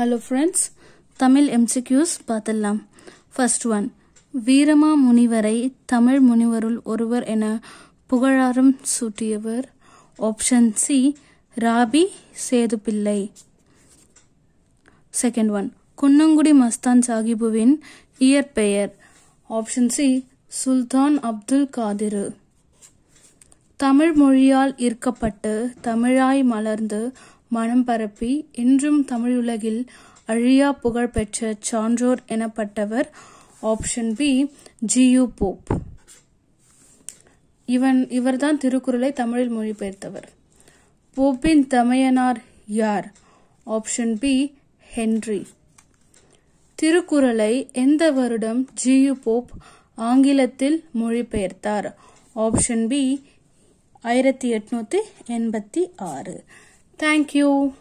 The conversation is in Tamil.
ஹலோ ஃப்ரெண்ட்ஸ் தமிழ் எம்சிக்யூஸ் பார்த்துடலாம். ஃபர்ஸ்ட் ஒன் வீரமா முனிவரை தமிழ் முனிவருள் ஒருவர் என புகழாரம் சூட்டியவர். Option C Ra P Sethupillai. Second one Kunnangudi Masthan சாஹிபுவின் இயற்பெயர். Option C Sultan Abdul Kadir. Tamil மொழியால் ஈர்க்கப்பட்டு தமிழாய் மலர்ந்து மனம் பரப்பி இன்றும் தமிழுலகில் அழியா புகழ் பெற்ற சான்றோர் எனப்பட்டவர் option B G U Pope. இவன் இவர்தான் திருக்குறளை தமிழில் மொழிபெயர்த்தவர். போப்பின் தமையனார் யார்? Option B Henry. திருக்குறளை எந்த வருடம் ஜியு போப் ஆங்கிலத்தில் மொழிபெயர்த்தார்? ஆப்ஷன் பி ஆயிரத்தி எட்நூத்தி எண்பத்தி ஆறு. Thank you.